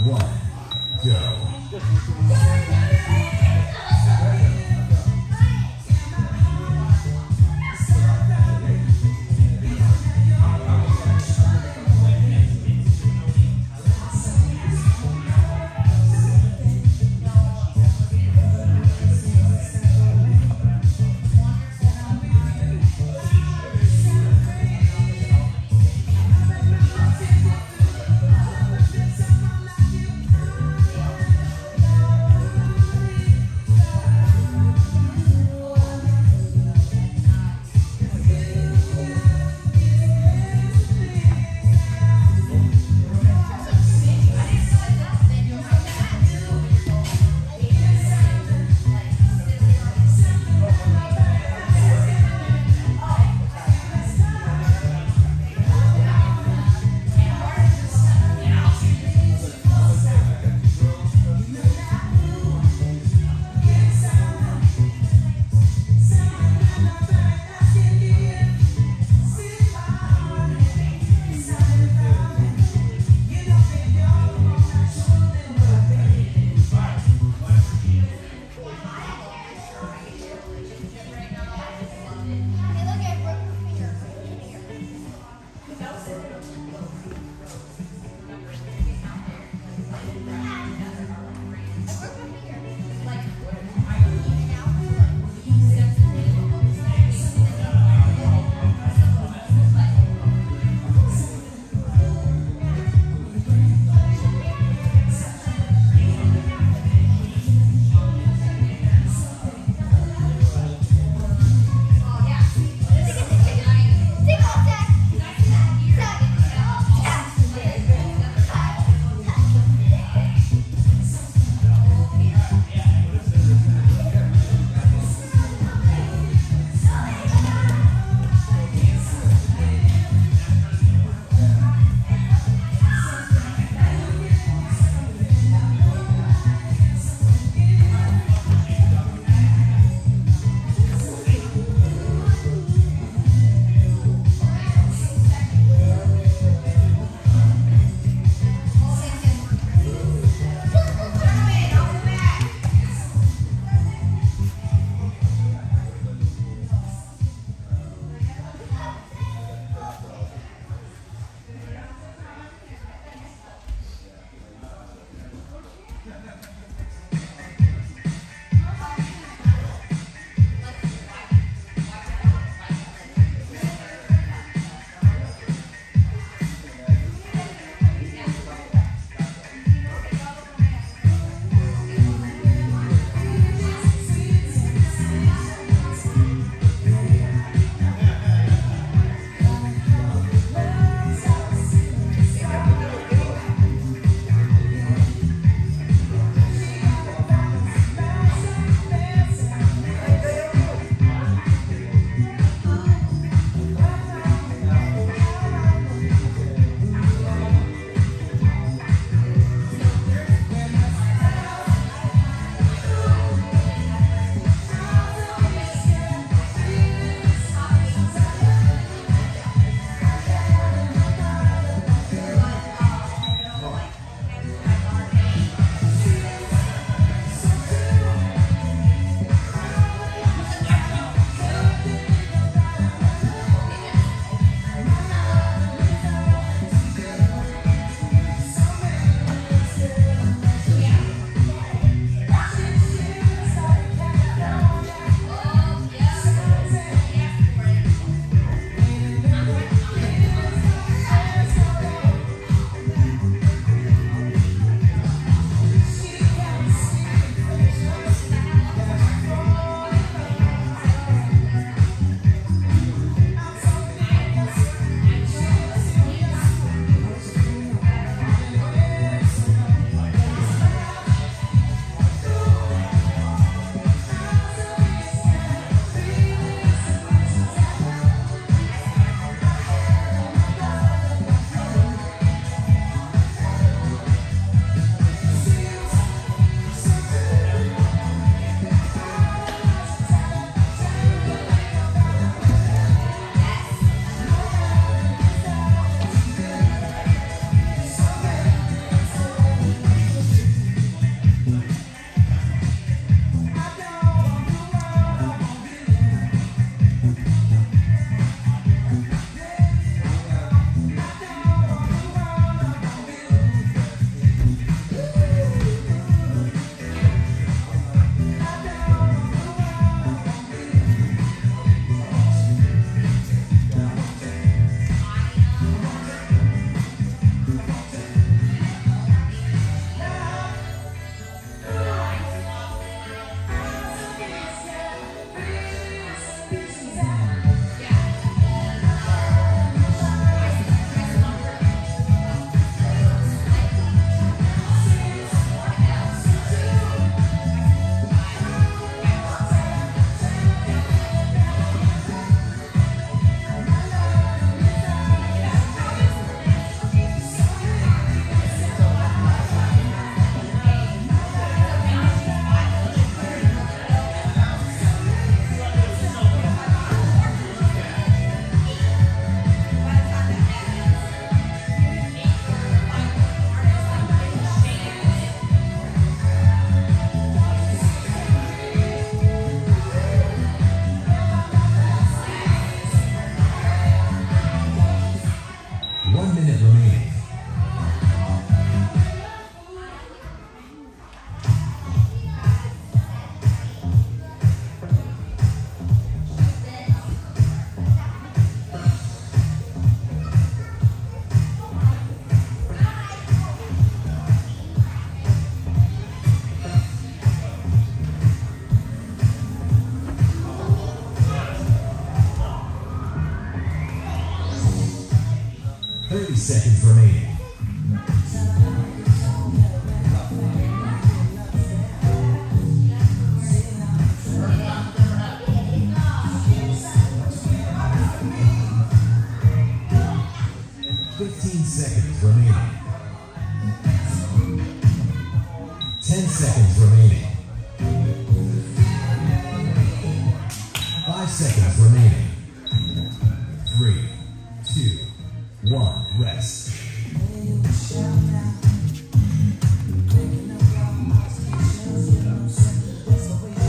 one, go. Seconds remaining. Fifteen seconds remaining. Ten seconds